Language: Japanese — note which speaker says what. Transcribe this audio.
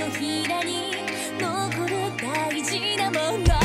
Speaker 1: のひらに残る大事なもの